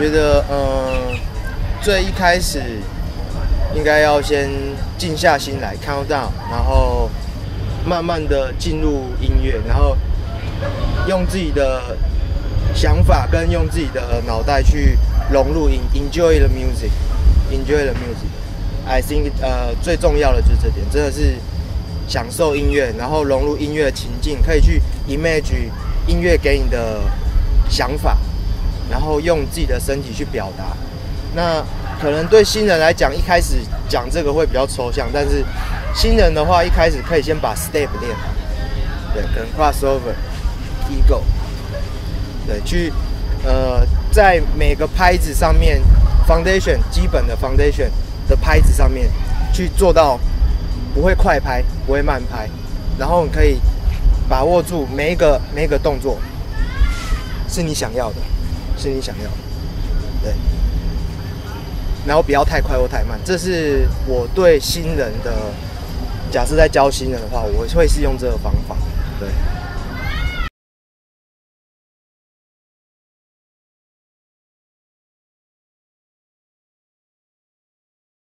觉得，嗯，最一开始应该要先静下心来，count down，然后慢慢的进入音乐，然后用自己的想法跟用自己的脑袋去融入 enjoy the music，enjoy the music。I think，呃，最重要的就是这点，真的是享受音乐，然后融入音乐情境，可以去 image 音乐给你的想法，然后用自己的身体去表达。那可能对新人来讲，一开始讲这个会比较抽象，但是新人的话，一开始可以先把 step 练好，对，可能 crossover、ego，对，去呃在每个拍子上面 foundation 基本的 foundation 的拍子上面去做到不会快拍，不会慢拍，然后你可以把握住每一个每一个动作是你想要的，是你想要的，对。然后不要太快或太慢，这是我对新人的。假设在教新人的话，我会是用这个方法，对。